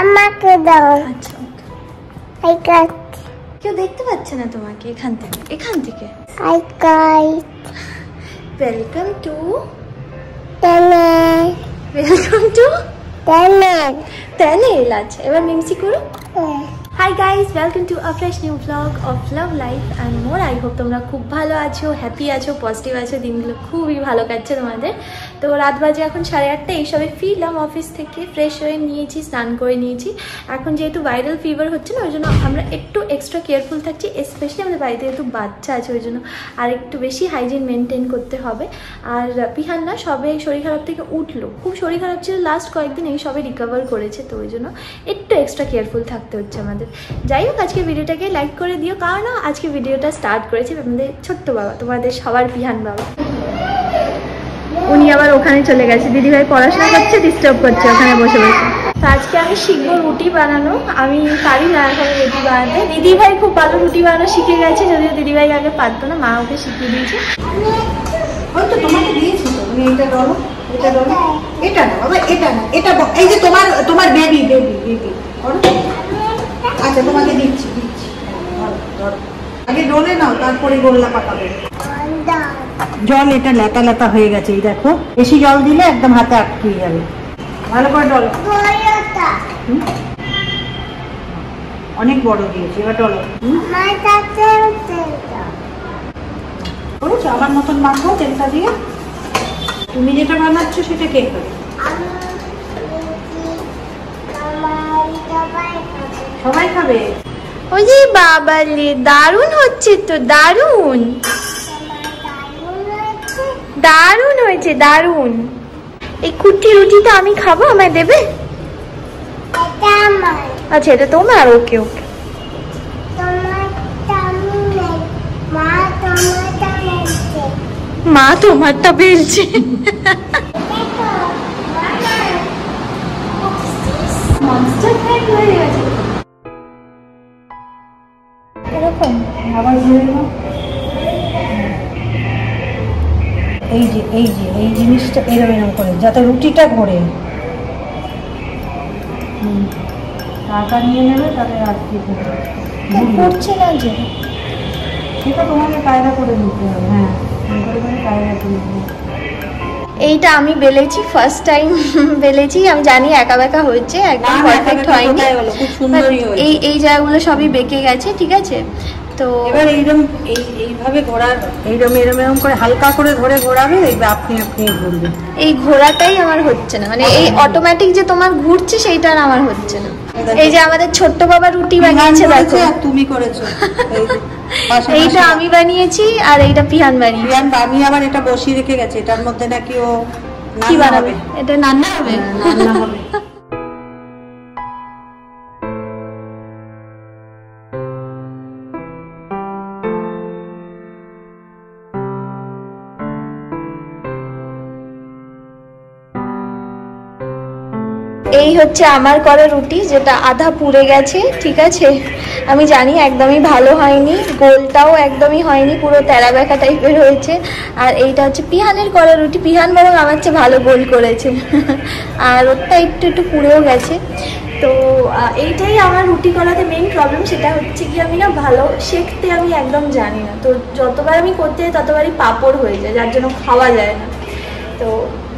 আমাকে দাও। আচ্ছা. আই কাট কেউ দেখতে পাচ্ছে না তোমাকে এখান থেকে? এখান থেকে? আই কাট ওয়েলকাম টু তেনে ওয়েলকাম টু তেনে চ্যানেল আচ্ছা এবার মিমসি করো। Hi guys welcome to a fresh new blog of love life and more I hope তোমরা খুব ভালো আছো হ্যাপি আছো পজিটিভ আছো দিনগুলো খুবই ভালো কাটছে তোমাদের। তো রাত বাজে এখন সাড়ে আটটা, এইসবে ফিরলাম অফিস থেকে ফ্রেশ হয়ে নিয়েছি, স্নান করে নিয়েছি। এখন যেহেতু ভাইরাল ফিভার হচ্ছে না, ওই জন্য আমরা একটু এক্সট্রা কেয়ারফুল থাকছি স্পেশালি আমাদের বাড়িতে যেহেতু বাচ্চা আছে, ওই জন্য আর একটু বেশি হাইজিন মেনটেন করতে হবে। আর পিহান না সবে শরীর খারাপ থেকে উঠল। খুব শরীর খারাপ ছিল লাস্ট কয়েকদিন, এই সবে রিকভার করেছে, তো ওই জন্য একটু এক্সট্রা কেয়ারফুল থাকতে হচ্ছে আমাদের। যাই হোক আজকে ভিডিওটাকে লাইক করে দিও, কারণ আজকে ভিডিওটা স্টার্ট করেছে আমাদের ছোট্ট বাবা, তোমাদের সবার পিহান বাবা। উনি আবার ওখানে চলে গেছে। দিদিভাই পড়াশোনা করছে ডিস্টার্ব করছে ওখানে বসে বসে। আজকে আমি শিখব রুটি বানানো। আমি পারি না এখন রুটি বানাতে। দিদিভাই খুব ভালো রুটি বানানো শিখে গেছে যদিও দিদিভাই আগে পারতো না মা ওকে শিখিয়ে দিয়েছে। ওই তো তোমাকে দিয়েছি তুমি এটা না বাবা এটা না এটা এই যে তোমার তোমার বেবি বেবি বেবি আচ্ছা তোমাকে দিচ্ছি দিচ্ছি। ধরো, ধরো। আগে ডলে নাও তারপরে গোল্লা পাকাবে। জল এটা লেতা লেতা হয়ে গেছে এই দেখো। বেশি জল দিলে একদম হাতে আটকে যাবে। ভালো করে ডলো। অনেক বড় দিয়েছি এবার ডলো। আমার করেছ? আমার মতন মাখো তেলটা দিয়ে? তুমি যেটা বানাচ্ছ সেটা কে করে? সবাই খাবে? ওই যে বাবালে দারুণ হচ্ছে তো দারুণ। দারুণ হয়েছে দারুণ। এই কুটি রুটিটা আমি খাব আমায় দেবে? আচ্ছা এটা তোমার? ওকে ওকে। মা তোমারটা বেলছে এরকম? আবার এই যে এই যে এই জিনিসটা এরম এরম করে যাতে রুটিটা ঘোরে। টাকা নিয়ে নেবে আর কি করছে না যে। সেটা তোমাকে কায়দা করে নিতে হবে। হ্যাঁ। করে করে কায়দা করে নিতে এইটা আমি বেলেছি ফার্স্ট টাইম বেলেছি। আমি জানি একা বেকা হয়েছে একদম পারফেক্ট হয়নি। এই এই জায়গাগুলো সবই বেঁকে গেছে ঠিক আছে? তো এবার এইরকম এই এইভাবে ঘোরার এইরকম এরম এরম করে হালকা করে ধরে ঘোরাবে দেখবে আপনি আপনি ঘুরবে। এই ঘোরাটাই আমার হচ্ছে না। মানে এই অটোমেটিক যে তোমার ঘুরছে সেইটা আর আমার হচ্ছে না। এই যে আমাদের ছোট্ট বাবা রুটি বানিয়েছে দেখো। আর তুমি করেছ। এইটা আমি বানিয়েছি আর এইটা পিহান বানিয়েছি। বিহান বানিয়ে আবার এটা বসিয়ে রেখে গেছে। এটার মধ্যে নাকি ও কি বানাবে? এটা রান্না হবে? হ্যাঁ, রান্না হবে। এই হচ্ছে আমার করা রুটি, যেটা আধা পুড়ে গেছে, ঠিক আছে? আমি জানি একদমই ভালো হয়নি, গোলটাও একদমই হয়নি, পুরো তেরা বেঁকা টাইপের হয়েছে। আর এইটা হচ্ছে পিহানের করা রুটি। পিহান বরং আমার চেয়ে ভালো গোল করেছে। আর ওরটা একটু একটু পুড়েও গেছে। তো এইটাই আমার রুটি করাতে মেইন প্রবলেম সেটা হচ্ছে কি আমি না ভালো শেখতে আমি একদম জানি না। তো যতবার আমি করতে যাই, ততবারই পাপড় হয়ে যায়, যার জন্য খাওয়া যায় না। তো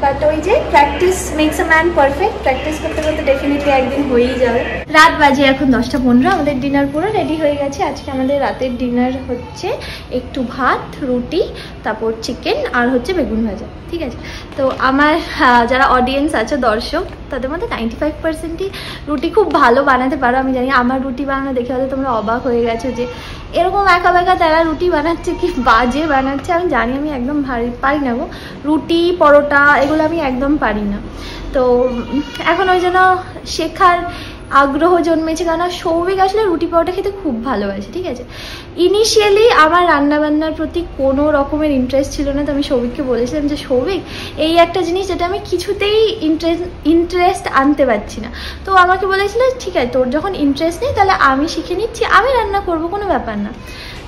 বাট ওই যে practice makes a man perfect practice করতে করতে ডেফিনেটলি একদিন হয়েই যাবে। রাত বাজে এখন দশটা পনেরো, আমাদের ডিনার পুরো রেডি হয়ে গেছে। আজকে আমাদের রাতের ডিনার হচ্ছে একটু ভাত, রুটি, তারপর চিকেন আর হচ্ছে বেগুন ভাজা, ঠিক আছে? তো আমার যারা অডিয়েন্স আছে, দর্শক, তাদের মধ্যে নাইনটি ফাইভ পার্সেন্টই রুটি খুব ভালো বানাতে পারো। আমি জানি আমার রুটি বানানো দেখে হয়তো তোমরা অবাক হয়ে গেছো যে এরকম একা বেকা তারা রুটি বানাচ্ছে কি বাজে বানাচ্ছে? আমি জানি, আমি একদম ভারী, পারি না গো। রুটি, পরোটা এগুলো আমি একদম পারি না। তো এখন ওই জন্য শেখার আগ্রহ জন্মেছে কেন সৌভিক আসলে রুটি পরোটা খেতে খুব ভালোবাসে, ঠিক আছে? ইনিশিয়ালি আমার রান্না বান্নার প্রতি কোনো রকমের ইন্টারেস্ট ছিল না, তো আমি সৌভিককে বলেছিলাম যে, সৌভিক, এই একটা জিনিস যেটা আমি কিছুতেই ইন্টারেস্ট ইন্টারেস্ট আনতে পারছি না। তো আমাকে বলেছিল, ঠিক আছে, তোর যখন ইন্টারেস্ট নেই, তাহলে আমি শিখে নিচ্ছি, আমি রান্না করব, কোনো ব্যাপার না।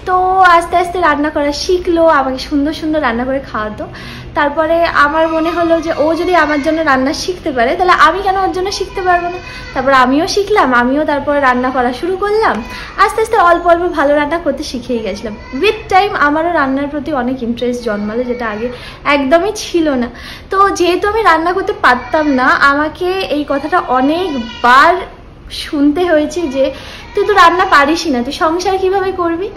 তো আস্তে আস্তে রান্না করা শিখলো, আমাকে সুন্দর সুন্দর রান্না করে খাওয়াতো। তারপরে আমার মনে হলো যে ও যদি আমার জন্য রান্না শিখতে পারে, তাহলে আমি কেন ওর জন্য শিখতে পারব না? তারপর আমিও শিখলাম, আমিও তারপরে রান্না করা শুরু করলাম। আস্তে আস্তে অল্প অল্প ভালো রান্না করতে শিখেই গেছিলাম। উইথ টাইম আমারও রান্নার প্রতি অনেক ইন্টারেস্ট জন্মালো, যেটা আগে একদমই ছিল না। তো যেহেতু আমি রান্না করতে পারতাম না, আমাকে এই কথাটা অনেকবার শুনতে হয়েছে যে, তুই তো রান্না পারিসই না, তুই সংসার কীভাবে করবি?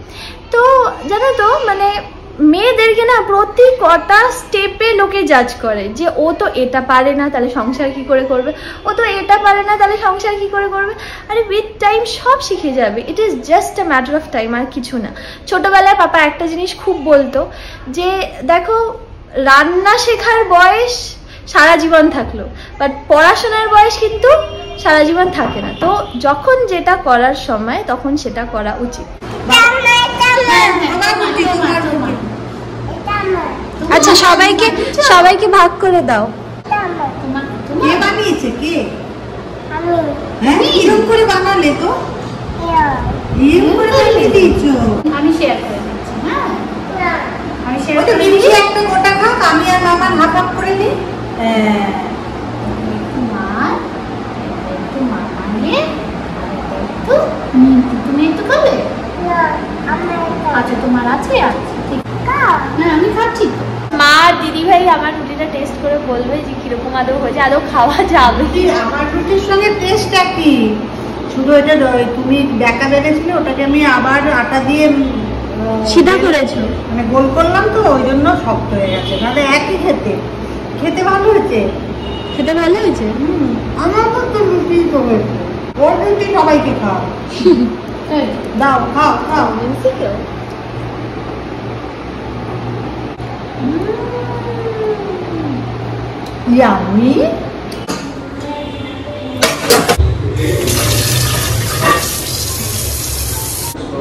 তো, জানো তো মানে মেয়েদেরকে না প্রতি কটা স্টেপে লোকে জাজ করে যে ও তো এটা পারে না, তাহলে সংসার কি করে করবে? ও তো এটা পারে না, তাহলে সংসার কি করে করবে? আরে উইথ টাইম সব শিখে যাবে। It is just a matter of time আর কিছু না। ছোটবেলায় পাপা একটা জিনিস খুব বলতো যে, দেখো, রান্না শেখার বয়স সারা জীবন থাকল বাট পড়াশোনার বয়স কিন্তু সারা জীবন থাকে না। তো যখন যেটা করার সময়, তখন সেটা করা উচিত তোমার রুটি, তোমার রুটি। আচ্ছা সবাইকে সবাইকে ভাগ করে দাও। কে বানিয়েছে? কে? আমি। হ্যাঁ? করে বানালে তো? এরকম করে বানিয়ে দিয়েছ? আমি শেয়ার করে দিচ্ছি হ্যাঁ? আমি শেয়ার তো করে দিচ্ছি। একটা গোটা খাক আমি আর মামার হাফ হাফ করে নিই হ্যাঁ তোমার একটু মা বানিয়ে একটু মিন্টু তুমি একটু খাবে আচ্ছা তোমার আছে আচ্ছা ঠিক হ্যাঁ আমি খাচ্ছি তো মা আর দিদি ভাই আমার রুটিটা টেস্ট করে বলবে যে কীরকম আদৌ হয়েছে আদৌ খাওয়া যাবে। রুটি আমার রুটির সঙ্গে টেস্টটা কি শুধু এটা তুমি বেকা বেড়েছিলে ওটাকে আমি আবার আটা দিয়ে সিধা করেছ? মানে গোল করলাম তো ওই জন্য শক্ত হয়ে গেছে। নাহলে একই খেতে। খেতে ভালো হয়েছে? সেটা ভালো হয়েছে? আমার তো রুটি তো হয়েছে ওর রুটি সবাইকে খাও। দাও খাও খাও। ইয়ামি? よろしくお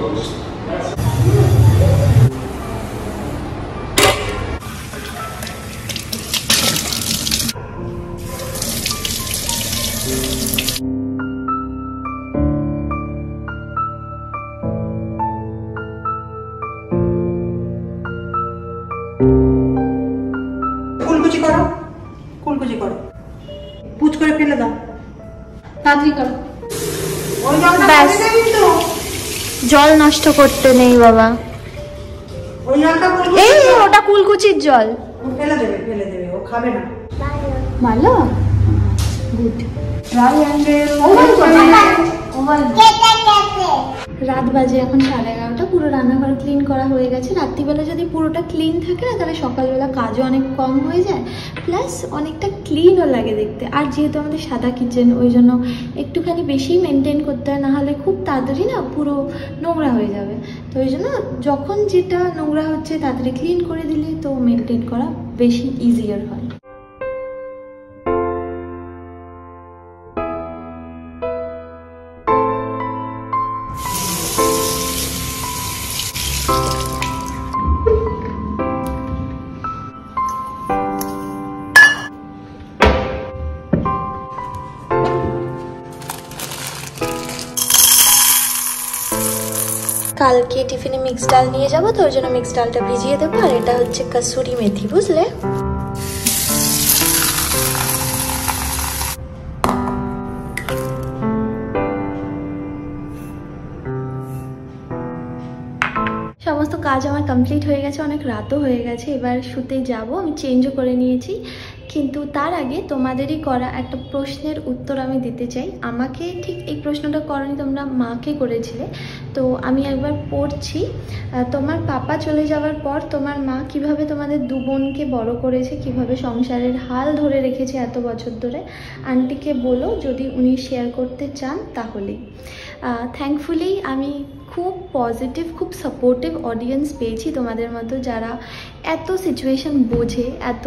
願いします。জল নষ্ট করতে নেই বাবা। এই ওটা কুলকুচির জল। ফেলে দেবে ফেলে দেবে ও খাবে না। ভালো। গুড ওভাল রাত বাজে, এখন সাড়ে এগারোটা, পুরো রান্নাঘর ক্লিন করা হয়ে গেছে। রাত্রিবেলা যদি পুরোটা ক্লিন থাকে না, তাহলে সকালবেলা কাজও অনেক কম হয়ে যায় প্লাস অনেকটা ক্লিনও লাগে দেখতে। আর যেহেতু আমাদের সাদা কিচেন ওই জন্য একটুখানি বেশি মেনটেন করতে হয়, নাহলে খুব তাড়াতাড়ি না পুরো নোংরা হয়ে যাবে। তো ওই জন্য যখন যেটা নোংরা হচ্ছে, তাড়াতাড়ি ক্লিন করে দিলে তো মেনটেন করা বেশি ইজিয়ার হয়। কালকে টিফিনে মিক্স ডাল নিয়ে যাব, তো ওই জন্য মিক্স ডালটা ভিজিয়ে দেবো, আর এটা হচ্ছে কাসুরি মেথি, বুঝলে? সমস্ত কাজ আমার কমপ্লিট হয়ে গেছে, অনেক রাতও হয়ে গেছে, এবার শুতে যাব, আমি চেঞ্জও করে নিয়েছি। কিন্তু তার আগে তোমাদেরই করা একটা প্রশ্নের উত্তর আমি দিতে চাই। আমাকে ঠিক এই প্রশ্নটা করনি, তোমরা মাকে করেছিলে। তো আমি একবার পড়ছি। তোমার পাপা চলে যাওয়ার পর তোমার মা কীভাবে তোমাদের দু বোনকে বড় করেছে, কীভাবে সংসারের হাল ধরে রেখেছে এত বছর ধরে? আন্টিকে বলো, যদি উনি শেয়ার করতে চান তাহলেই থ্যাঙ্কফুলি আমি খুব পজিটিভ খুব সাপোর্টিভ অডিয়েন্স পেয়েছি তোমাদের মতো যারা এত সিচুয়েশন বোঝে, এত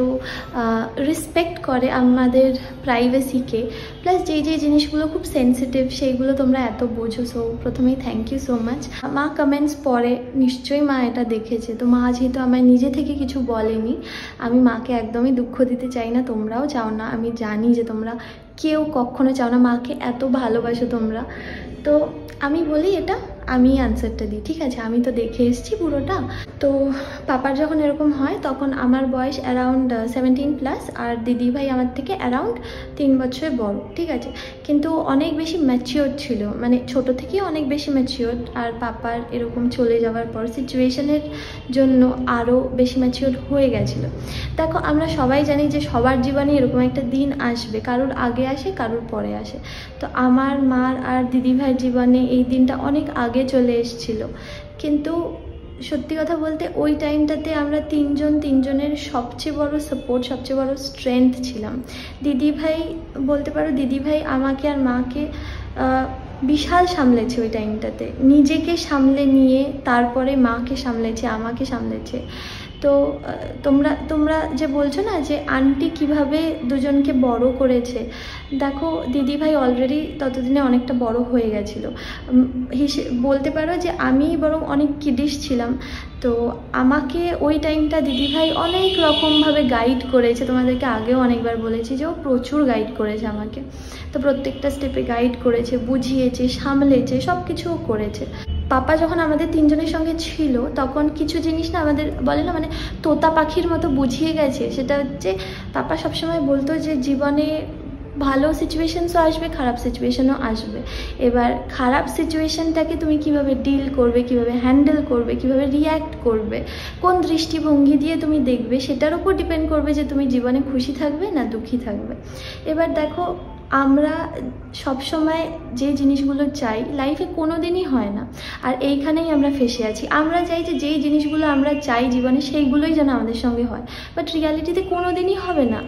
রেসপেক্ট করে আমাদের প্রাইভেসিকে প্লাস যেই যেই জিনিসগুলো খুব সেন্সিটিভ সেইগুলো তোমরা এত বোঝো। সো প্রথমেই থ্যাংক ইউ সো মাচ মা কমেন্টস পরে, নিশ্চয়ই মা এটা দেখেছে। তো মা যেহেতু আমায় নিজে থেকে কিছু বলেনি, আমি মাকে একদমই দুঃখ দিতে চাই না, তোমরাও চাও না। আমি জানি যে তোমরা কেউ কখনো চাও না, মাকে এত ভালোবাসো তোমরা। তো আমি বলি এটা আমি অ্যান্সারটা দিই। ঠিক আছে, আমি তো দেখে এসেছি পুরোটা। তো পাপার যখন এরকম হয়, তখন আমার বয়স অ্যারাউন্ড সেভেন্টিন প্লাস আর দিদি ভাই আমার থেকে অ্যারাউন্ড তিন বছর বড়। ঠিক আছে, কিন্তু অনেক বেশি ম্যাচিওর ছিল। মানে ছোট থেকেই অনেক বেশি ম্যাচিওর আর পাপার এরকম চলে যাওয়ার পর সিচুয়েশনের জন্য আরও বেশি ম্যাচিওর হয়ে গেছিল। দেখো, আমরা সবাই জানি যে সবার জীবনে এরকম একটা দিন আসবে। কারোর আগে আসে, কারোর পরে আসে। তো আমার মার আর দিদিভাইয়ের জীবনে এই দিনটা অনেক আগে চলে এসেছিল। কিন্তু সত্যি কথা বলতে ওই টাইমটাতে আমরা তিনজন তিনজনের সবচেয়ে বড় সাপোর্ট সবচেয়ে বড় স্ট্রেংথ ছিলাম। দিদিভাই বলতে পারো দিদিভাই আমাকে আর মাকে বিশাল সামলেছে ওই টাইমটাতে নিজেকে সামলে নিয়ে তারপরে মাকে সামলেছে, আমাকে সামলেছে। তো, তোমরা তোমরা যে বলছো না যে আন্টি কীভাবে দুজনকে বড় করেছে, দেখো দিদিভাই অলরেডি ততদিনে অনেকটা বড় হয়ে গেছিল। বলতে পারো যে আমি বরং অনেক কিডিশ ছিলাম। তো আমাকে ওই টাইমটা দিদিভাই অনেক রকমভাবে গাইড করেছে। তোমাদেরকে আগেও অনেকবার বলেছি যে ও প্রচুর গাইড করেছে আমাকে। তো প্রত্যেকটা স্টেপে গাইড করেছে, বুঝিয়েছে, সামলেছে সব কিছুও করেছে। পাপা যখন আমাদের তিনজনের সঙ্গে ছিল, তখন কিছু জিনিস না আমাদের বলে না মানে তোতা পাখির মতো বুঝিয়ে গেছে। সেটা হচ্ছে পাপা সবসময় বলতো যে জীবনে ভালো সিচুয়েশনসও আসবে, খারাপ সিচুয়েশনও আসবে। এবার খারাপ সিচুয়েশনটাকে তুমি কীভাবে ডিল করবে, কীভাবে হ্যান্ডেল করবে, কীভাবে রিয়্যাক্ট করবে, কোন দৃষ্টিভঙ্গি দিয়ে তুমি দেখবে, সেটার উপর ডিপেন্ড করবে যে তুমি জীবনে খুশি থাকবে না দুঃখী থাকবে। এবার দেখো আমরা সবসময় যে জিনিসগুলো চাই লাইফে কোনো দিনই হয় না। আর এইখানেই আমরা ফেসে আছি। আমরা চাই যে যেই জিনিসগুলো আমরা চাই জীবনে, সেইগুলোই যেন আমাদের সঙ্গে হয়। বাট রিয়ালিটিতে কোনো দিনই হবে না।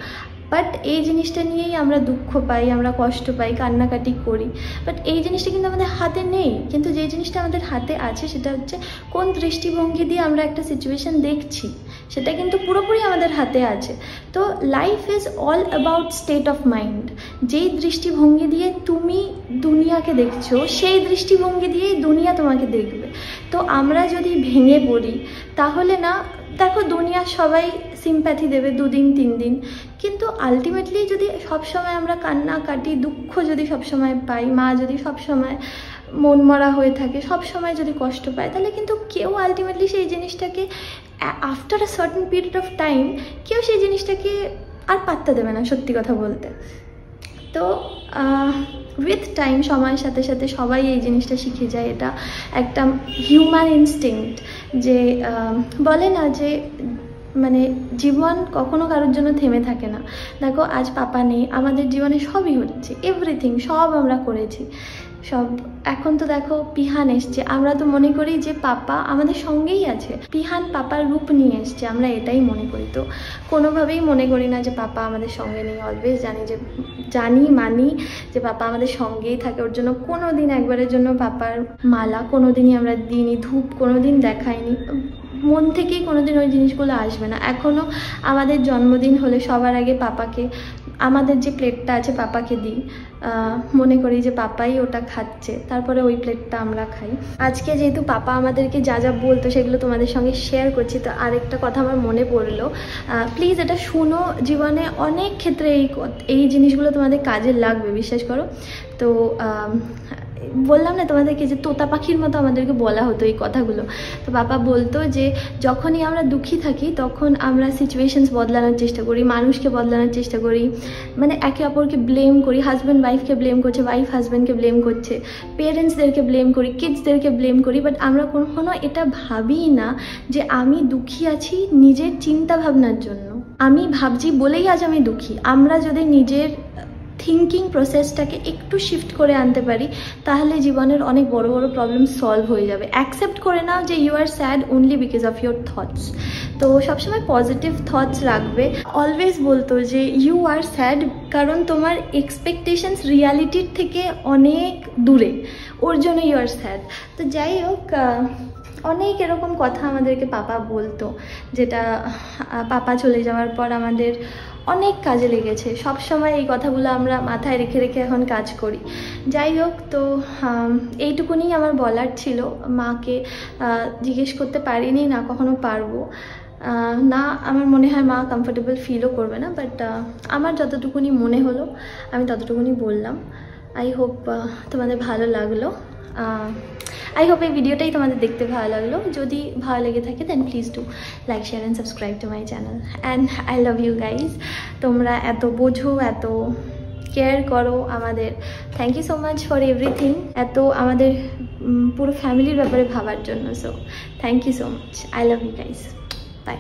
বাট এই জিনিসটা নিয়েই আমরা দুঃখ পাই, আমরা কষ্ট পাই, কান্নাকাটি করি। বাট এই জিনিসটা কিন্তু আমাদের হাতে নেই। কিন্তু যে জিনিসটা আমাদের হাতে আছে, সেটা হচ্ছে কোন দৃষ্টিভঙ্গি দিয়ে আমরা একটা সিচুয়েশন দেখছি। সেটা কিন্তু পুরোপুরি আমাদের হাতে আছে। তো life is all about state of mind যেই দৃষ্টিভঙ্গি দিয়ে তুমি দুনিয়াকে দেখছ, সেই দৃষ্টিভঙ্গি দিয়েই দুনিয়া তোমাকে দেখবে। তো আমরা যদি ভেঙে পড়ি, তাহলে না দেখো দুনিয়ার সবাই সিম্প্যাথি দেবে দুদিন তিন দিন কিন্তু আলটিমেটলি যদি সবসময় আমরা কান্না কাটি, দুঃখ যদি সবসময় পাই, মা যদি সবসময় মন মরা হয়ে থাকে সব সময় যদি কষ্ট পায়, তাহলে কিন্তু কেউ আলটিমেটলি সেই জিনিসটাকে after a certain period of time কেউ সেই জিনিসটাকে আর পাত্তা দেবে না, সত্যি কথা বলতে। তো উইথ টাইম সময়ের সাথে সাথে সবাই এই জিনিসটা শিখে যায়। এটা একটা হিউম্যান ইনস্টিংক্ট যে বলে না যে মানে জীবন কখনো কারোর জন্য থেমে থাকে না। দেখো, আজ পাপা নেই, আমাদের জীবনে সবই হচ্ছে এভরিথিং সব আমরা করেছি। সব। এখন তো দেখো, পিহান এসছে। আমরা তো মনে করি যে পাপা আমাদের সঙ্গেই আছে। পিহান পাপার রূপ নিয়ে এসছে, আমরা এটাই মনে করি। তো কোনোভাবেই মনে করি না যে পাপা আমাদের সঙ্গে নেই। অলওয়েজ জানি যে, জানি, মানি যে পাপা আমাদের সঙ্গেই থাকে। ওর জন্য কোনো দিন একবারের জন্য পাপার মালা কোনো দিনই আমরা দিইনি, ধূপ কোনো দিন দেখাইনি। মন থেকেই কোনোদিন ওই জিনিসগুলো আসবে না। এখনও আমাদের জন্মদিন হলে সবার আগে পাপাকে আমাদের যে প্লেটটা আছে পাপাকে দিই মনে করি যে পাপাই ওটা খাচ্ছে। তারপরে ওই প্লেটটা আমরা খাই। আজকে যেহেতু পাপা আমাদেরকে যা যা বলতো সেগুলো তোমাদের সঙ্গে শেয়ার করছি, তো আরেকটা কথা আমার মনে পড়ল। প্লিজ এটা শুনো, জীবনে অনেক ক্ষেত্রে এই এই জিনিসগুলো তোমাদের কাজে লাগবে, বিশ্বাস করো। তো বললাম না তোমাদেরকে যে তোতা পাখির মতো আমাদেরকে বলা হতো এই কথাগুলো। তো বাবা বলতো যে, যখনই আমরা দুঃখী থাকি, তখন আমরা সিচুয়েশনস বদলানোর চেষ্টা করি, মানুষকে বদলানোর চেষ্টা করি। মানে একে অপরকে ব্লেম করি হাজব্যান্ড ওয়াইফকে ব্লেম করছে ওয়াইফ হাজব্যান্ডকে ব্লেম করছে পেরেন্টসদেরকে ব্লেম করি কিডসদেরকে ব্লেম করি বাট আমরা কখনো এটা ভাবি না যে আমি দুঃখী আছি নিজের চিন্তা ভাবনার জন্য। আমি ভাবছি বলেই আজ আমি দুঃখী। আমরা যদি নিজের থিঙ্কিং প্রসেসটাকে একটু শিফট করে আনতে পারি, তাহলে জীবনের অনেক বড় বড় প্রবলেম সলভ হয়ে যাবে। অ্যাকসেপ্ট করে নাও যে you are sad only because of your thoughts তো সবসময় পজিটিভ থটস রাখবে। অলওয়েজ বলতো যে ইউ আর স্যাড কারণ তোমার এক্সপেকটেশনস রিয়ালিটির থেকে অনেক দূরে। ওর জন্য ইউ আর স্যাড তো যাই হোক অনেক এরকম কথা আমাদেরকে পাপা বলতো, যেটা পাপা চলে যাওয়ার পর আমাদের অনেক কাজে লেগেছে। সব সময় এই কথাগুলো আমরা মাথায় রেখে রেখে এখন কাজ করি। যাই হোক, তো এইটুকুনি আমার বলার ছিল। মাকে জিজ্ঞেস করতে পারিনি, না কখনো পারব। না, আমার মনে হয় মা কমফোর্টেবল ফিলও করবে না বাট আমার যতটুকুনি মনে হলো, আমি ততটুকুনি বললাম। আই হোপ তোমাদের ভালো লাগল। আই হোপ এই ভিডিওটাই তোমাদের দেখতে ভালো লাগল। যদি ভালো লেগে থাকে then please do like share and subscribe to my channel and I love you guys তোমরা এত বোঝো, এত কেয়ার করো আমাদের। Thank you so much for everything এত আমাদের পুরো ফ্যামিলির ব্যাপারে ভাবার জন্য। So thank you so much I love you guys bye